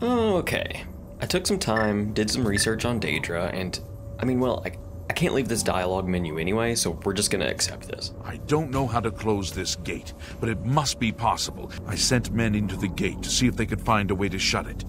Okay. I took some time, did some research on Daedra, and I mean, well, I, I can't leave this dialogue menu anyway, so we're just gonna accept this. I don't know how to close this gate, but it must be possible. I sent men into the gate to see if they could find a way to shut it.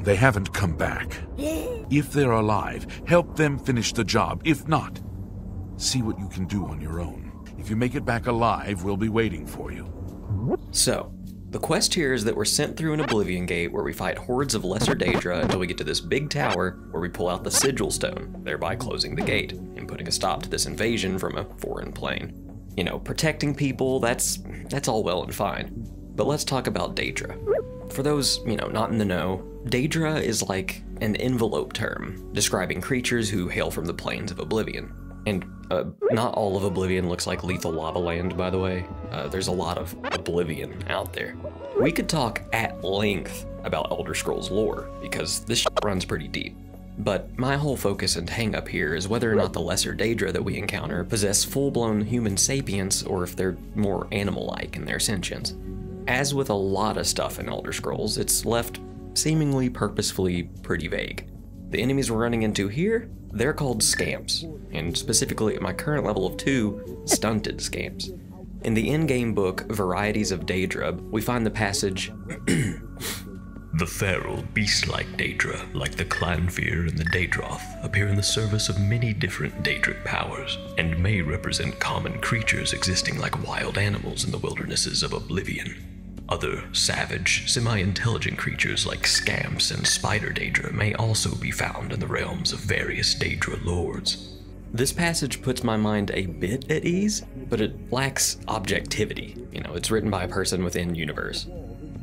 They haven't come back. If they're alive, help them finish the job. If not, see what you can do on your own. If you make it back alive, we'll be waiting for you. So, the quest here is that we're sent through an Oblivion Gate where we fight hordes of lesser Daedra until we get to this big tower where we pull out the Sigil Stone, thereby closing the gate and putting a stop to this invasion from a foreign plane. You know, protecting people, that's that's all well and fine. But let's talk about Daedra. For those, you know, not in the know, Daedra is like an envelope term describing creatures who hail from the plains of Oblivion. And uh, not all of Oblivion looks like Lethal Lava Land, by the way. Uh, there's a lot of Oblivion out there. We could talk at length about Elder Scrolls lore, because this runs pretty deep. But my whole focus and hang up here is whether or not the lesser Daedra that we encounter possess full blown human sapience or if they're more animal like in their sentience. As with a lot of stuff in Elder Scrolls, it's left seemingly purposefully pretty vague. The enemies we're running into here, they're called scamps, and specifically at my current level of 2, stunted scamps. In the in-game book, Varieties of Daedra, we find the passage, The feral, beast-like Daedra, like the Clanfear and the Daedroth, appear in the service of many different Daedric powers, and may represent common creatures existing like wild animals in the wildernesses of Oblivion. Other savage, semi-intelligent creatures like scamps and spider Daedra may also be found in the realms of various Daedra lords. This passage puts my mind a bit at ease, but it lacks objectivity. You know, it's written by a person within universe.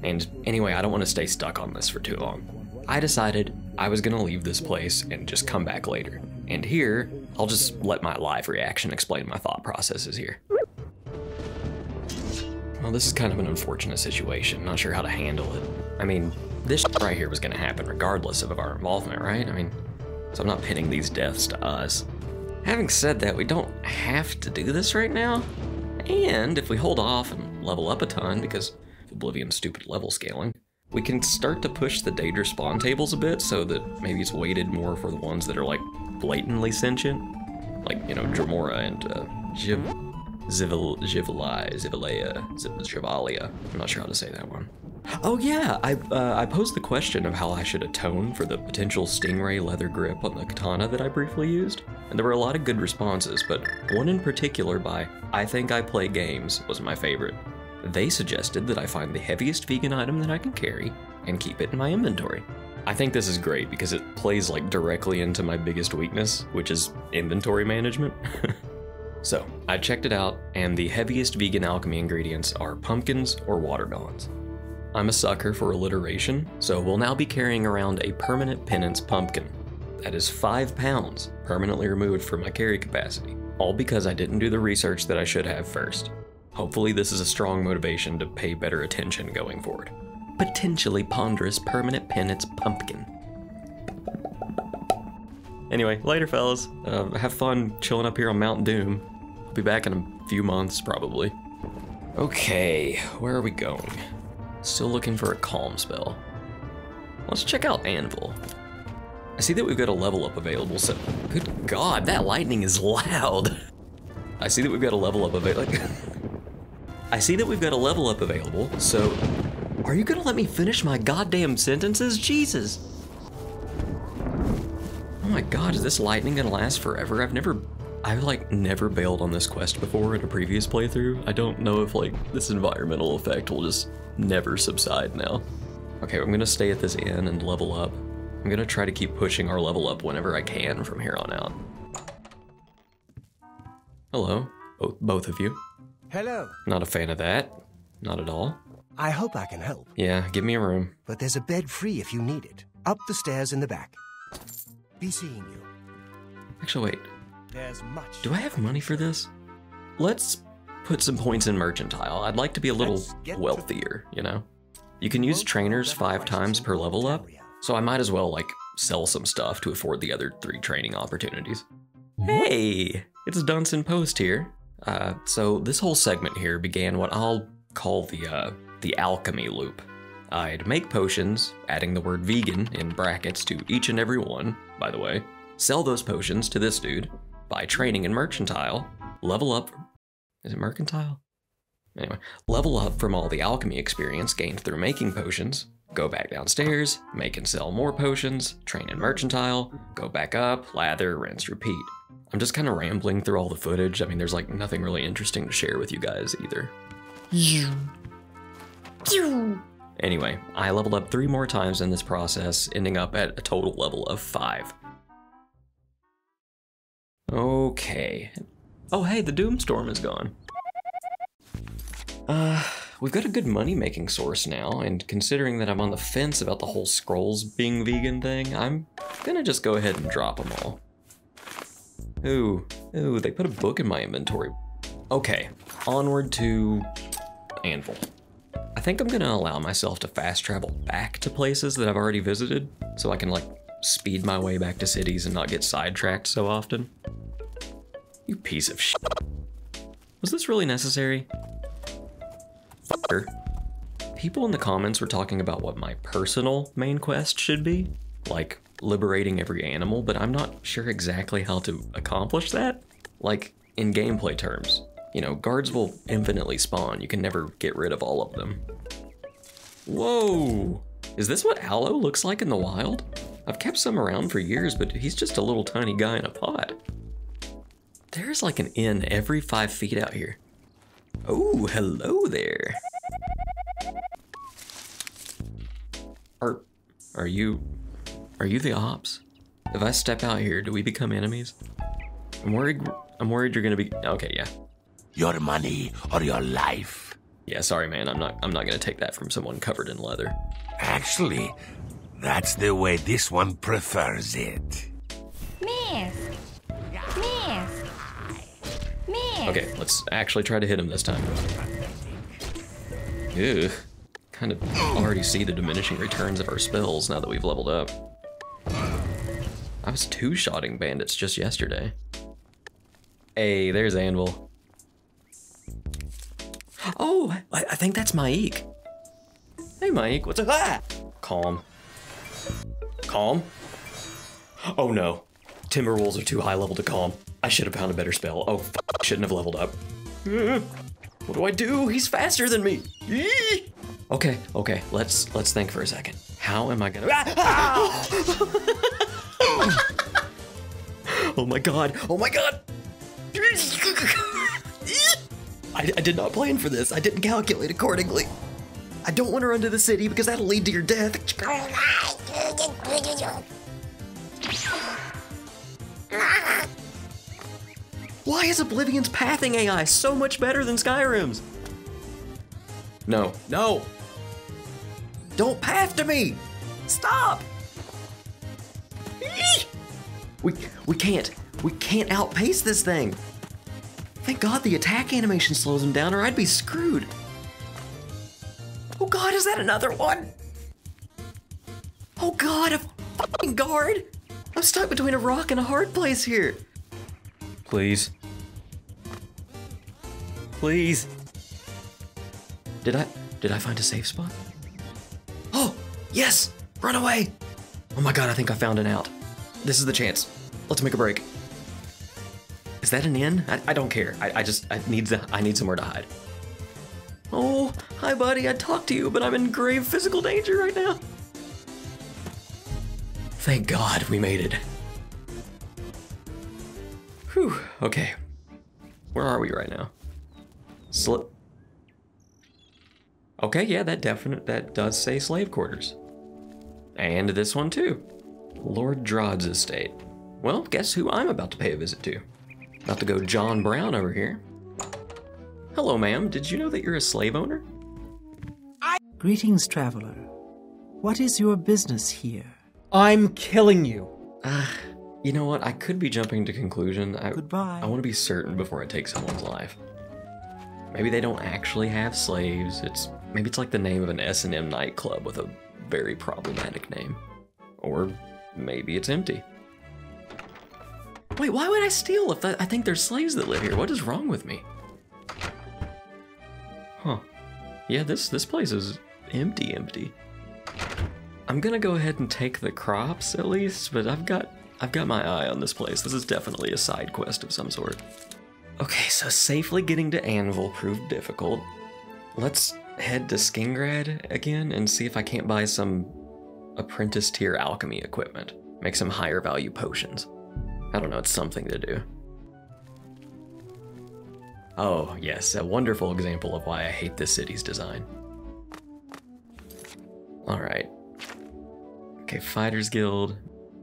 And anyway, I don't want to stay stuck on this for too long. I decided I was going to leave this place and just come back later. And here, I'll just let my live reaction explain my thought processes here. Well, this is kind of an unfortunate situation. Not sure how to handle it. I mean, this right here was going to happen regardless of our involvement, right? I mean, so I'm not pinning these deaths to us. Having said that, we don't have to do this right now. And if we hold off and level up a ton, because Oblivion's stupid level scaling, we can start to push the Daedra spawn tables a bit so that maybe it's weighted more for the ones that are like blatantly sentient. Like, you know, Dremora and uh, Zivil, Zivili, Zivilea, Zivalia. I'm not sure how to say that one. Oh yeah, I uh, I posed the question of how I should atone for the potential stingray leather grip on the katana that I briefly used, and there were a lot of good responses, but one in particular by I Think I Play Games was my favorite. They suggested that I find the heaviest vegan item that I can carry and keep it in my inventory. I think this is great because it plays like directly into my biggest weakness, which is inventory management. So, I checked it out, and the heaviest vegan alchemy ingredients are pumpkins or watermelons. I'm a sucker for alliteration, so we'll now be carrying around a permanent penance pumpkin. That is 5 pounds, permanently removed from my carry capacity, all because I didn't do the research that I should have first. Hopefully, this is a strong motivation to pay better attention going forward. Potentially ponderous permanent penance pumpkin. Anyway, later, fellas. Uh, have fun chilling up here on Mount Doom. Be back in a few months, probably. Okay, where are we going? Still looking for a calm spell. Let's check out Anvil. I see that we've got a level up available, so... Good god, that lightning is loud! I see that we've got a level up available... I see that we've got a level up available, so... Are you gonna let me finish my goddamn sentences? Jesus! Oh my god, is this lightning gonna last forever? I've never I've like never bailed on this quest before in a previous playthrough. I don't know if like this environmental effect will just never subside now. Okay, I'm gonna stay at this inn and level up. I'm gonna try to keep pushing our level up whenever I can from here on out. Hello, both, both of you. Hello. Not a fan of that. Not at all. I hope I can help, Yeah, give me a room. but there's a bed free if you need it. Up the stairs in the back. Be seeing you. Actually, wait. There's much. Do I have money for this? Let's put some points in mercantile. I'd like to be a little Let's get to- wealthier, you know? You can use trainers five times per level up, so I might as well, like, sell some stuff to afford the other three training opportunities. Hey! It's Dunson Post here. Uh, so this whole segment here began what I'll call the, uh, the alchemy loop. I'd make potions, adding the word vegan in brackets to each and every one, by the way, sell those potions to this dude, buy training in mercantile, level up. Is it mercantile? Anyway, level up from all the alchemy experience gained through making potions, go back downstairs, make and sell more potions, train in mercantile, go back up, lather, rinse, repeat. I'm just kind of rambling through all the footage. I mean, there's like nothing really interesting to share with you guys either. Anyway, I leveled up three more times in this process, ending up at a total level of five. Okay. Oh, hey, the Doomstorm is gone. Uh, we've got a good money making source now, and considering that I'm on the fence about the whole scrolls being vegan thing, I'm gonna just go ahead and drop them all. Ooh, ooh, they put a book in my inventory. Okay, onward to Anvil. I think I'm gonna allow myself to fast travel back to places that I've already visited, so I can like speed my way back to cities and not get sidetracked so often. You piece of shit. Was this really necessary? Fucker. People in the comments were talking about what my personal main quest should be, like liberating every animal, but I'm not sure exactly how to accomplish that. Like, in gameplay terms. You know, guards will infinitely spawn, you can never get rid of all of them. Whoa! Is this what Aloe looks like in the wild? I've kept some around for years, but he's just a little tiny guy in a pot. There's like an inn every five feet out here. Oh, hello there. Are, are you, are you the ops? If I step out here, do we become enemies? I'm worried, I'm worried you're gonna be, okay, yeah. Your money or your life. Yeah, sorry man, I'm not, I'm not gonna take that from someone covered in leather. Actually, that's the way this one prefers it. Miss. Miss. Miss. Okay, let's actually try to hit him this time. Ugh. Kind of already see the diminishing returns of our spells now that we've leveled up. I was two-shotting bandits just yesterday. Hey, there's Anvil. Oh, I, I think that's Maik. Hey, Maik, what's up? Ah! Calm. Calm? Oh no. Timberwolves are too high level to calm. I should have found a better spell. Oh, f I shouldn't have leveled up. What do I do? He's faster than me. Okay, okay, let's let's think for a second. How am I gonna? Oh my god! Oh my god! I, I did not plan for this. I didn't calculate accordingly. I don't want to run to the city because that'll lead to your death. Why is Oblivion's pathing AI so much better than Skyrim's? No, no! Don't path to me! Stop! Eek! We, we can't, we can't outpace this thing. Thank God the attack animation slows him down or I'd be screwed. Oh God, is that another one? Oh God, a fucking guard! I'm stuck between a rock and a hard place here. Please. Please. Did I did I find a safe spot? Oh, yes! Run away! Oh my god, I think I found an out. This is the chance. Let's make a break. Is that an inn? I, I don't care. I, I just I need to, I need somewhere to hide. Oh, hi buddy, I talked to you, but I'm in grave physical danger right now. Thank God we made it. Whew, okay. Where are we right now? Slip. Okay, yeah, that definite that does say slave quarters. And this one too. Lord Drad's estate. Well, guess who I'm about to pay a visit to? About to go John Brown over here. Hello, ma'am. Did you know that you're a slave owner? I Greetings, traveler. What is your business here? I'm killing you. Uh, you know what? I could be jumping to conclusion. I, Goodbye. I want to be certain before I take someone's life. Maybe they don't actually have slaves. It's maybe it's like the name of an S&M nightclub with a very problematic name. Or maybe it's empty. Wait, why would I steal if I think there's slaves that live here? What is wrong with me? Huh. Yeah, this this place is empty empty. I'm gonna go ahead and take the crops at least, but I've got I've got my eye on this place. This is definitely a side quest of some sort. Okay, so safely getting to Anvil proved difficult. Let's head to Skingrad again and see if I can't buy some apprentice tier alchemy equipment. Make some higher value potions. I don't know, it's something to do. Oh, yes, a wonderful example of why I hate this city's design. Alright. Okay, Fighters Guild,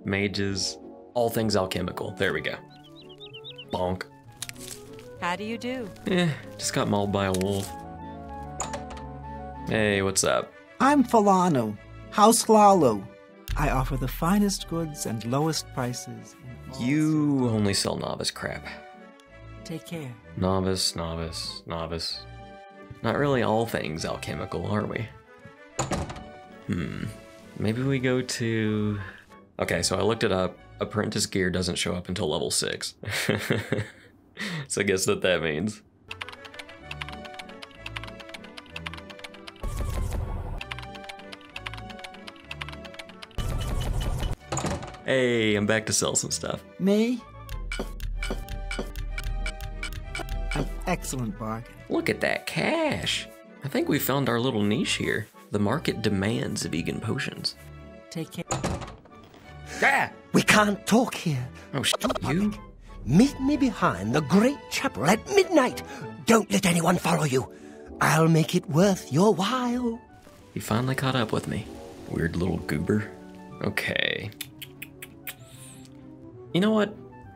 Mages, all things alchemical. There we go. Bonk. How do you do? Eh, just got mauled by a wolf. Hey, what's up? I'm Falanu, House Lalo. I offer the finest goods and lowest prices. You only sell novice crap. Take care. Novice, novice, novice. Not really all things alchemical, are we? Hmm. Maybe we go to. Okay, so I looked it up. Apprentice gear doesn't show up until level 6. so I guess what that means. Hey, I'm back to sell some stuff. Me? An excellent bargain. Look at that cash. I think we found our little niche here. The market demands vegan potions. Take care. Ah, we can't talk here. Oh, sh- you? Meet me behind the great chapel at midnight. Don't let anyone follow you. I'll make it worth your while. He finally caught up with me. Weird little goober. Okay. You know what?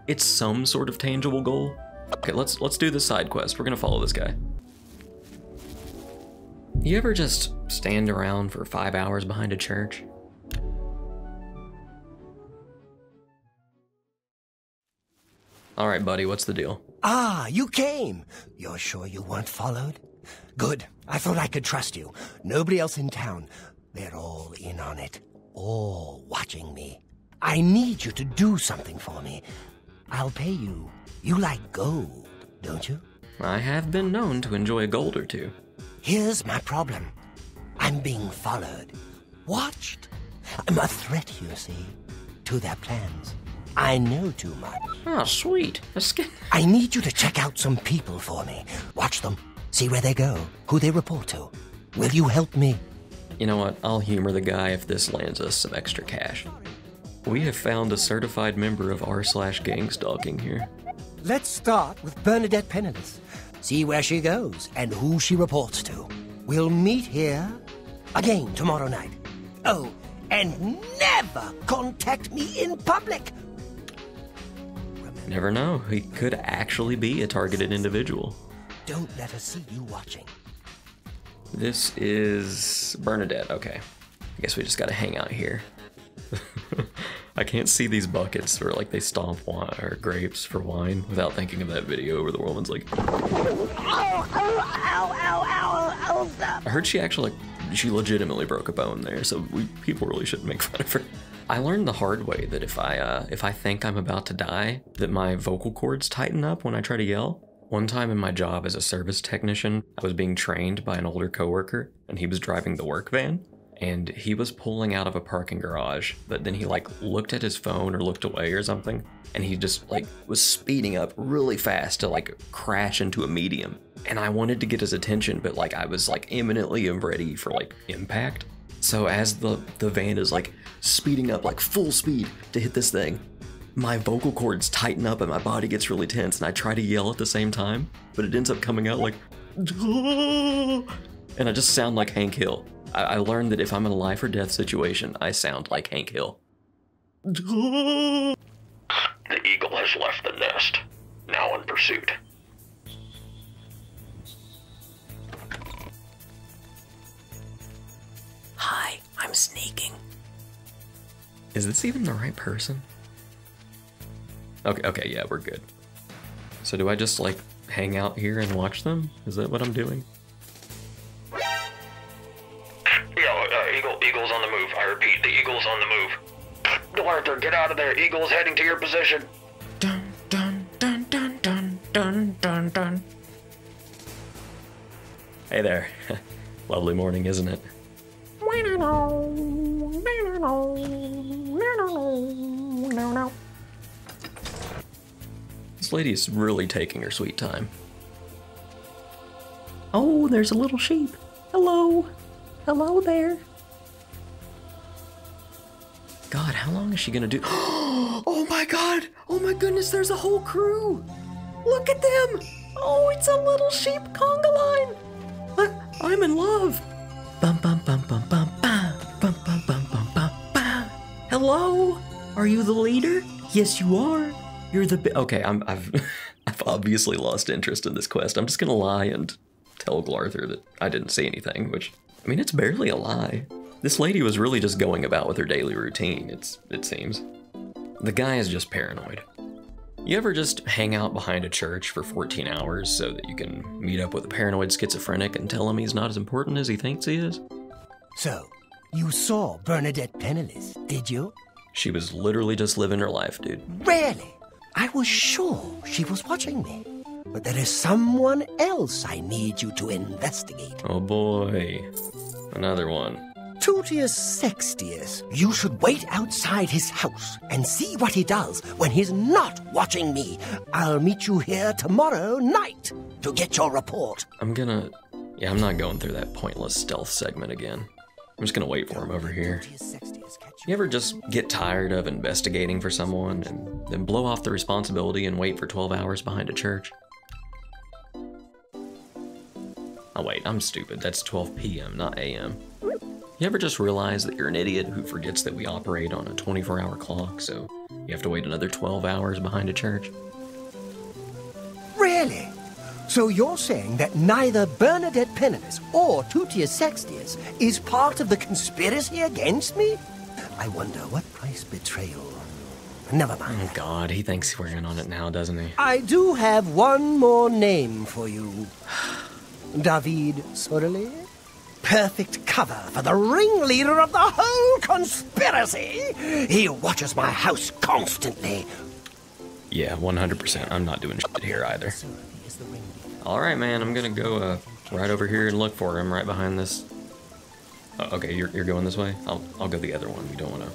It's some sort of tangible goal. Okay, let's let's do the side quest. We're gonna follow this guy. You ever just stand around for five hours behind a church? All right, buddy, what's the deal? Ah, you came. You're sure you weren't followed? Good. I thought I could trust you. Nobody else in town. They're all in on it. All watching me. I need you to do something for me. I'll pay you. You like gold, don't you? I have been known to enjoy a gold or two. Here's my problem. I'm being followed. Watched. I'm a threat, you see, to their plans. I know too much. Oh, sweet. A skin. I need you to check out some people for me. Watch them. See where they go, who they report to. Will you help me? You know what? I'll humor the guy if this lands us some extra cash. We have found a certified member of r slash gang stalking here. Let's start with Bernadette Penniless. See where she goes and who she reports to. We'll meet here again tomorrow night. Oh, and never contact me in public. Never know. He could actually be a targeted individual. Don't let her see you watching. This is Bernadette. Okay. I guess we just gotta hang out here. I can't see these buckets where like they stomp wine or grapes for wine without thinking of that video where the woman's like. Ow, ow, ow, I heard she actually like she legitimately broke a bone there, so we people really shouldn't make fun of her. I learned the hard way that if I uh, if I think I'm about to die, that my vocal cords tighten up when I try to yell. One time in my job as a service technician, I was being trained by an older coworker, and he was driving the work van and he was pulling out of a parking garage but then he like looked at his phone or looked away or something and he just like was speeding up really fast to like crash into a medium. And i wanted to get his attention but like i was like imminently ready for like impact. So as the the van is like speeding up like full speed to hit this thing my vocal cords tighten up and my body gets really tense and i try to yell at the same time but it ends up coming out like and i just sound like hank hill I, I learned that if I'm in a life or death situation, I sound like Hank Hill. The eagle has left the nest, now in pursuit. Hi, I'm sneaking. Is this even the right person? Okay, okay, yeah, we're good. So do I just like hang out here and watch them? Is that what I'm doing? On the move. Glarthir, get out of there. Eagles heading to your position. Dun, dun, dun, dun, dun, dun, dun, dun. Hey there. Lovely morning, isn't it? This lady is really taking her sweet time. Oh, there's a little sheep. Hello. Hello there. Long is she gonna do? oh my god! Oh my goodness, there's a whole crew! Look at them! Oh, it's a little sheep conga line! I, am in love! Bum bum bum bum bum bum bum bum bum bum bum bum. Hello? Are you the leader? Yes, you are. You're the. Okay, I'm. I've. I've obviously lost interest in this quest. I'm just gonna lie and tell Glarthir that I didn't see anything, which I mean, it's barely a lie. This lady was really just going about with her daily routine, it's it seems. The guy is just paranoid. You ever just hang out behind a church for 14 hours so that you can meet up with a paranoid schizophrenic and tell him he's not as important as he thinks he is? So, you saw Bernadette Penniless, did you? She was literally just living her life, dude. Really? I was sure she was watching me. But there is someone else I need you to investigate. Oh boy. Another one. Tutius Sextius. You should wait outside his house and see what he does when he's not watching me. I'll meet you here tomorrow night to get your report. I'm gonna. Yeah, I'm not going through that pointless stealth segment again. I'm just gonna wait for him over here. You ever just get tired of investigating for someone and then blow off the responsibility and wait for 12 hours behind a church? Oh wait, I'm stupid. That's 12 p.m., not a.m. You ever just realize that you're an idiot who forgets that we operate on a 24 hour clock, so you have to wait another 12 hours behind a church? Really? So you're saying that neither Bernadette Penniless or Tutius Sextius is part of the conspiracy against me? I wonder what price betrayal. Never mind. Oh god, he thinks we're in on it now, doesn't he? I do have one more name for you. Davide Surilie? Perfect cover for the ringleader of the whole conspiracy. He watches my house constantly. Yeah, 100%. I'm not doing shit here either. All right, man. I'm gonna go uh, right over here and look for him right behind this. Oh, okay, you're, you're going this way. I'll I'll go the other one. We don't want to.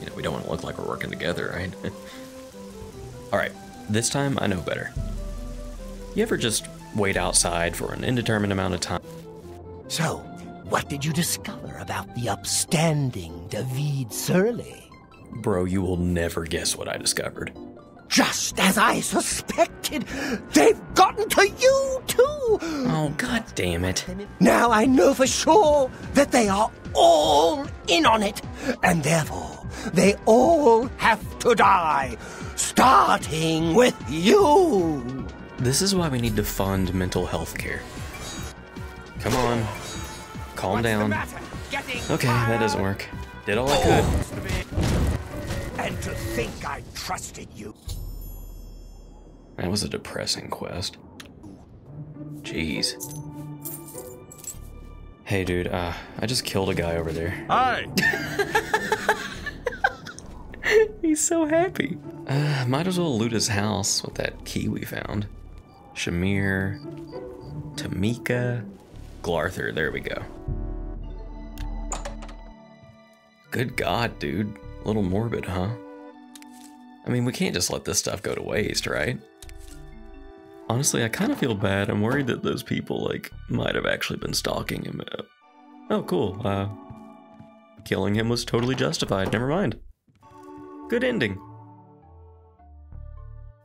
You know, we don't want to look like we're working together, right? All right. This time I know better. You ever just wait outside for an indeterminate amount of time? So, what did you discover about the upstanding Davide Surilie? Bro, you will never guess what I discovered. Just as I suspected, they've gotten to you too! Oh, god damn it. Now I know for sure that they are all in on it, and therefore they all have to die, starting with you! This is why we need to fund mental health care. Come on. Calm What's down. Okay, that doesn't work. Did all I could. And to think I trusted you. That was a depressing quest. Jeez. Hey, dude, uh, I just killed a guy over there. Hi! He's so happy. Uh, might as well loot his house with that key we found. Shamir, Tamika, Glarthir, there we go. Good God, dude. A little morbid, huh? I mean, we can't just let this stuff go to waste, right? Honestly, I kind of feel bad. I'm worried that those people, like, might have actually been stalking him. Oh, cool. Uh, killing him was totally justified. Never mind. Good ending.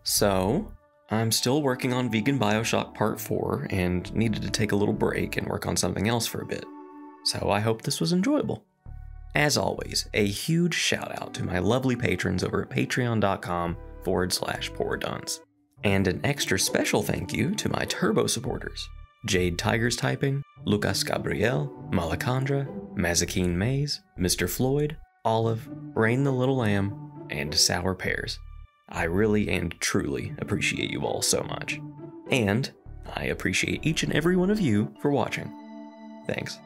So, I'm still working on Vegan Bioshock Part 4 and needed to take a little break and work on something else for a bit. So I hope this was enjoyable. As always, a huge shout out to my lovely patrons over at patreon.com forward slash poordunce. And an extra special thank you to my turbo supporters Jade Tigers Typing, Lucas Gabriel, Malacandra, Mazakine Maze, Mr. Floyd, Olive, Rain the Little Lamb, and Sour Pears. I really and truly appreciate you all so much. And I appreciate each and every one of you for watching. Thanks.